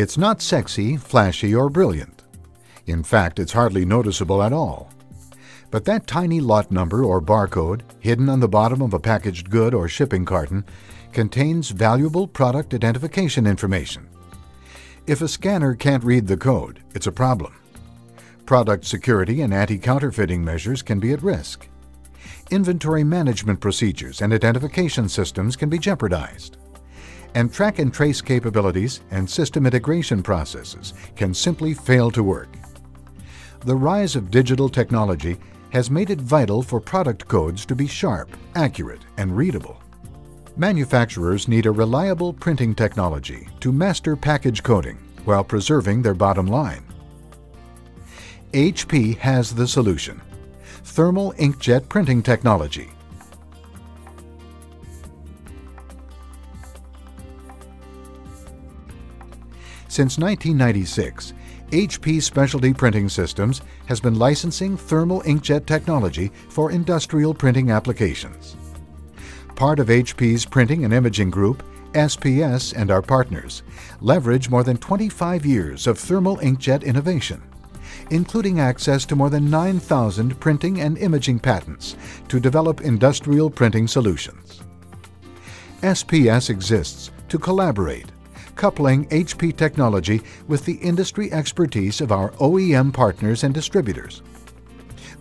It's not sexy, flashy, or brilliant. In fact, it's hardly noticeable at all. But that tiny lot number or barcode, hidden on the bottom of a packaged good or shipping carton, contains valuable product identification information. If a scanner can't read the code, it's a problem. Product security and anti-counterfeiting measures can be at risk. Inventory management procedures and identification systems can be jeopardized. And track and trace capabilities and system integration processes can simply fail to work. The rise of digital technology has made it vital for product codes to be sharp, accurate, and readable. Manufacturers need a reliable printing technology to master package coding while preserving their bottom line. HP has the solution. Thermal inkjet printing technology. Since 1996, HP Specialty Printing Systems has been licensing thermal inkjet technology for industrial printing applications. Part of HP's Printing and Imaging Group, SPS, and our partners leverage more than 25 years of thermal inkjet innovation, including access to more than 9,000 printing and imaging patents to develop industrial printing solutions. SPS exists to collaborate coupling HP technology with the industry expertise of our OEM partners and distributors.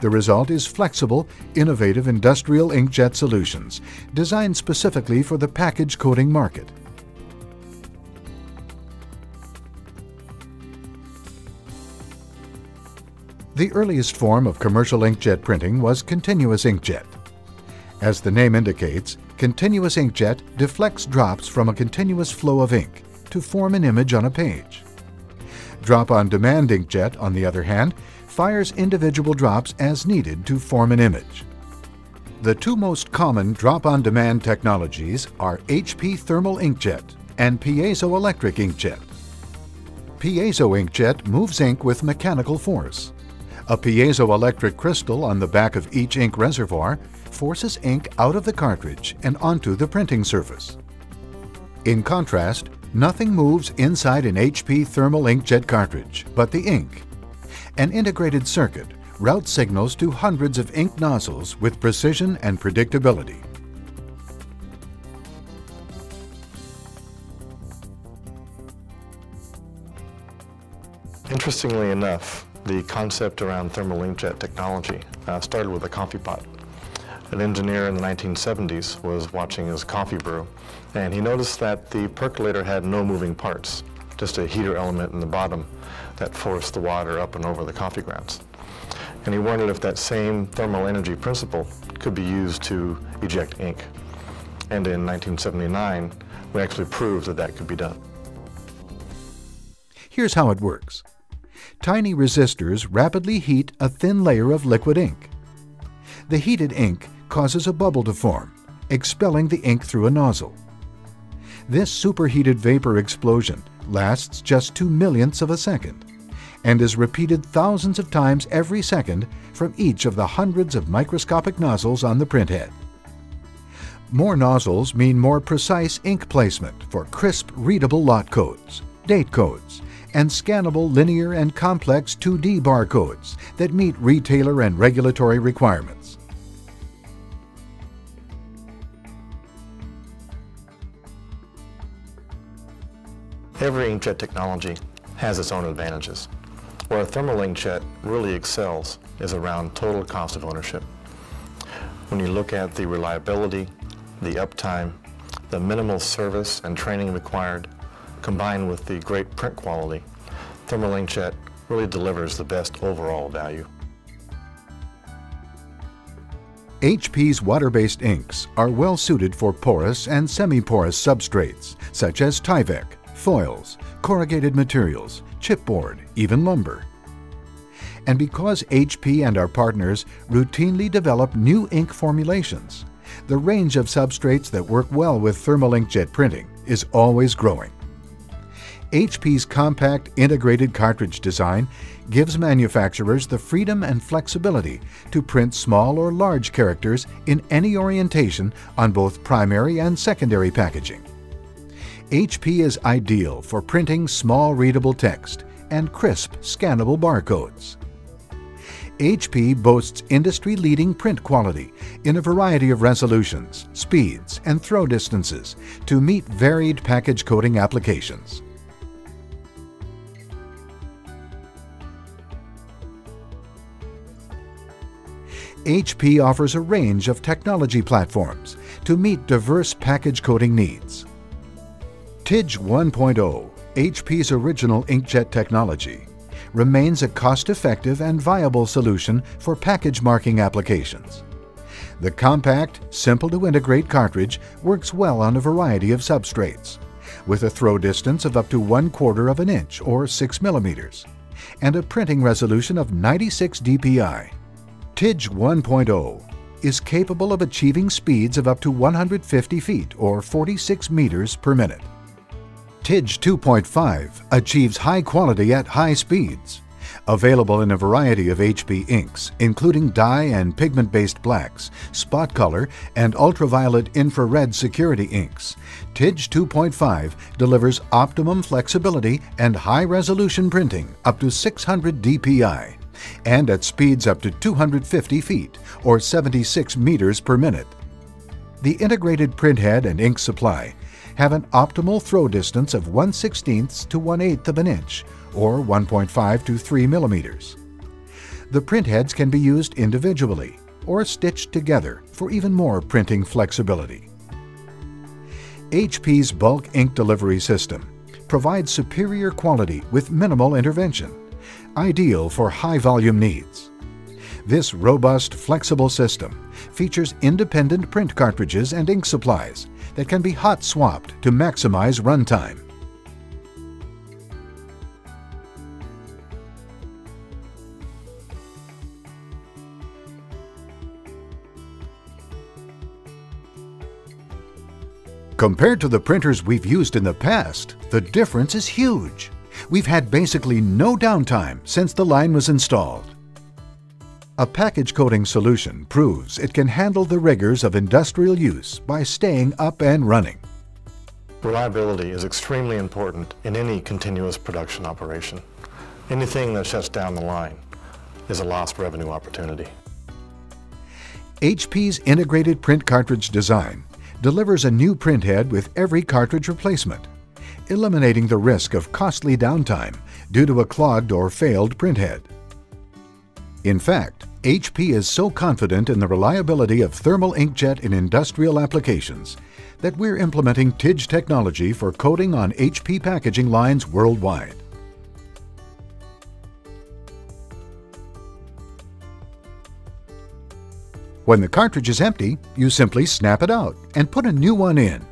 The result is flexible, innovative industrial inkjet solutions designed specifically for the package coding market. The earliest form of commercial inkjet printing was continuous inkjet. As the name indicates, continuous inkjet deflects drops from a continuous flow of ink to form an image on a page. Drop-on-demand inkjet, on the other hand, fires individual drops as needed to form an image. The two most common drop-on-demand technologies are HP thermal inkjet and piezoelectric inkjet. Piezo inkjet moves ink with mechanical force. A piezoelectric crystal on the back of each ink reservoir forces ink out of the cartridge and onto the printing surface. In contrast, Nothing moves inside an HP thermal inkjet cartridge but the ink. An integrated circuit routes signals to hundreds of ink nozzles with precision and predictability. Interestingly enough, the concept around thermal inkjet technology uh, started with a coffee pot. An engineer in the 1970s was watching his coffee brew, and he noticed that the percolator had no moving parts, just a heater element in the bottom that forced the water up and over the coffee grounds. And he wondered if that same thermal energy principle could be used to eject ink. And in 1979, we actually proved that that could be done. Here's how it works. Tiny resistors rapidly heat a thin layer of liquid ink. The heated ink causes a bubble to form, expelling the ink through a nozzle. This superheated vapor explosion lasts just two millionths of a second and is repeated thousands of times every second from each of the hundreds of microscopic nozzles on the printhead. More nozzles mean more precise ink placement for crisp, readable lot codes, date codes, and scannable linear and complex 2D barcodes that meet retailer and regulatory requirements. Every inkjet technology has its own advantages. Where a thermal inkjet really excels is around total cost of ownership. When you look at the reliability, the uptime, the minimal service and training required, combined with the great print quality, thermal inkjet really delivers the best overall value. HP's water-based inks are well suited for porous and semi-porous substrates, such as Tyvek, foils, corrugated materials, chipboard, even lumber. And because HP and our partners routinely develop new ink formulations, the range of substrates that work well with thermal inkjet printing is always growing. HP's compact integrated cartridge design gives manufacturers the freedom and flexibility to print small or large characters in any orientation on both primary and secondary packaging. HP is ideal for printing small readable text and crisp scannable barcodes. HP boasts industry-leading print quality in a variety of resolutions, speeds, and throw distances to meet varied package coding applications. HP offers a range of technology platforms to meet diverse package coding needs. TIJ 1.0, HP's original inkjet technology, remains a cost-effective and viable solution for package marking applications. The compact, simple-to-integrate cartridge works well on a variety of substrates, with a throw distance of up to one quarter of an inch or 6 millimeters, and a printing resolution of 96 dpi. TIJ 1.0 is capable of achieving speeds of up to 150 feet or 46 meters per minute. TIJ 2.5 achieves high quality at high speeds. Available in a variety of HP inks, including dye and pigment-based blacks, spot color, and ultraviolet infrared security inks, TIJ 2.5 delivers optimum flexibility and high-resolution printing up to 600 dpi and at speeds up to 250 feet or 76 meters per minute. The integrated printhead and ink supply have an optimal throw distance of 1 16th to 1 8th of an inch or 1.5 to 3 millimeters. The printheads can be used individually or stitched together for even more printing flexibility. HP's bulk ink delivery system provides superior quality with minimal intervention ideal for high-volume needs. This robust, flexible system features independent print cartridges and ink supplies that can be hot swapped to maximize runtime. Compared to the printers we've used in the past, the difference is huge we've had basically no downtime since the line was installed. A package coding solution proves it can handle the rigors of industrial use by staying up and running. Reliability is extremely important in any continuous production operation. Anything that shuts down the line is a lost revenue opportunity. HP's integrated print cartridge design delivers a new printhead with every cartridge replacement eliminating the risk of costly downtime due to a clogged or failed printhead. In fact, HP is so confident in the reliability of thermal inkjet in industrial applications that we're implementing TIJ technology for coding on HP packaging lines worldwide. When the cartridge is empty, you simply snap it out and put a new one in.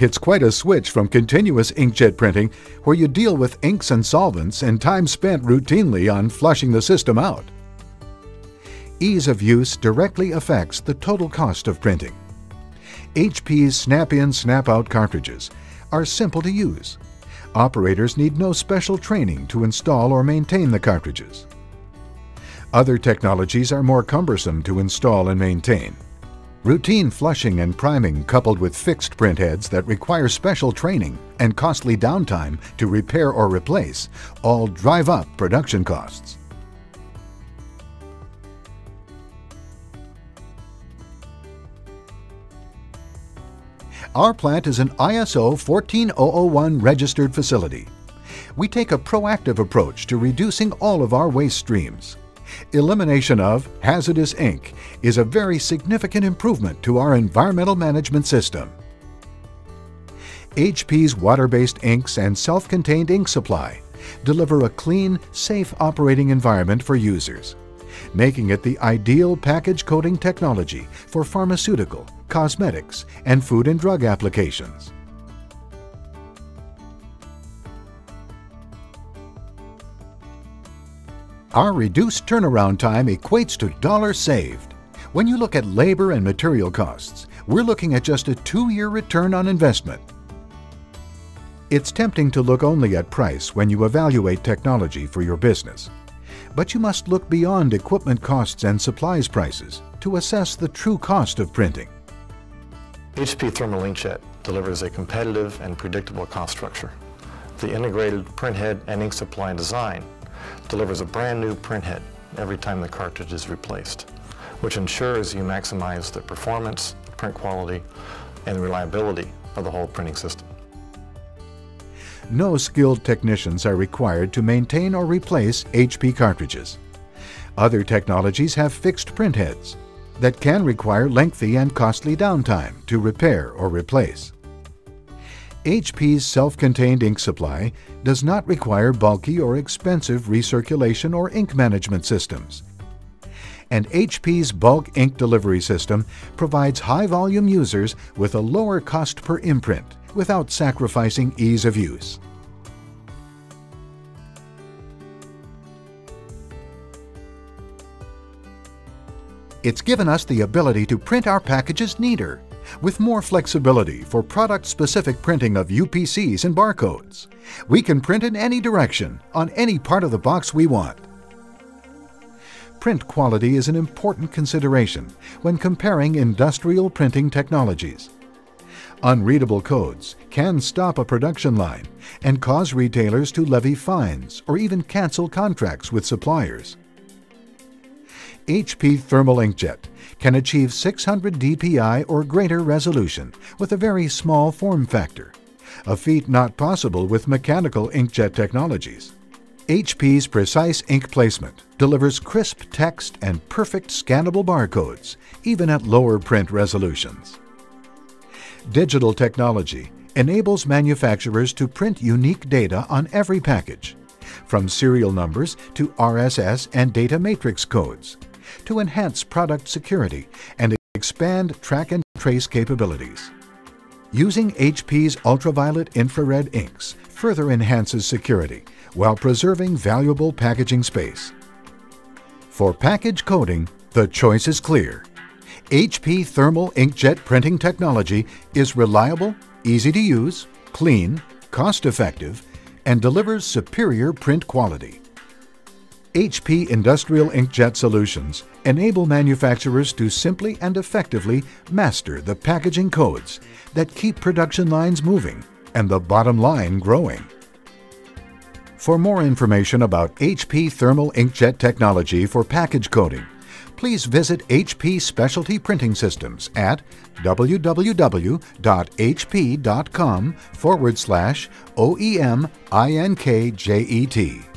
It's quite a switch from continuous inkjet printing, where you deal with inks and solvents and time spent routinely on flushing the system out. Ease of use directly affects the total cost of printing. HP's Snap-in Snap-out cartridges are simple to use. Operators need no special training to install or maintain the cartridges. Other technologies are more cumbersome to install and maintain. Routine flushing and priming coupled with fixed printheads that require special training and costly downtime to repair or replace all drive up production costs. Our plant is an ISO 14001 registered facility. We take a proactive approach to reducing all of our waste streams. Elimination of hazardous ink is a very significant improvement to our environmental management system. HP's water-based inks and self-contained ink supply deliver a clean, safe operating environment for users, making it the ideal package coding technology for pharmaceutical, cosmetics, and food and drug applications. Our reduced turnaround time equates to dollars saved. When you look at labor and material costs, we're looking at just a two-year return on investment. It's tempting to look only at price when you evaluate technology for your business. But you must look beyond equipment costs and supplies prices to assess the true cost of printing. HP Thermal Inkjet delivers a competitive and predictable cost structure. The integrated printhead and ink supply design delivers a brand new printhead every time the cartridge is replaced, which ensures you maximize the performance, print quality, and reliability of the whole printing system. No skilled technicians are required to maintain or replace HP cartridges. Other technologies have fixed printheads that can require lengthy and costly downtime to repair or replace. HP's self-contained ink supply does not require bulky or expensive recirculation or ink management systems. And HP's bulk ink delivery system provides high-volume users with a lower cost per imprint without sacrificing ease of use. It's given us the ability to print our packages neater, with more flexibility for product-specific printing of UPCs and barcodes. We can print in any direction, on any part of the box we want. Print quality is an important consideration when comparing industrial printing technologies. Unreadable codes can stop a production line and cause retailers to levy fines or even cancel contracts with suppliers. HP Thermal Inkjet can achieve 600 dpi or greater resolution with a very small form factor, a feat not possible with mechanical inkjet technologies. HP's precise ink placement delivers crisp text and perfect scannable barcodes, even at lower print resolutions. Digital technology enables manufacturers to print unique data on every package, from serial numbers to RSS and data matrix codes, to enhance product security and expand track and trace capabilities. Using HP's ultraviolet infrared inks further enhances security while preserving valuable packaging space. For package coding, the choice is clear. HP Thermal Inkjet printing technology is reliable, easy to use, clean, cost-effective, and delivers superior print quality. HP Industrial Inkjet Solutions enable manufacturers to simply and effectively master the packaging codes that keep production lines moving and the bottom line growing. For more information about HP Thermal Inkjet technology for package coding, please visit HP Specialty Printing Systems at www.hp.com forward slash OEM INKJET.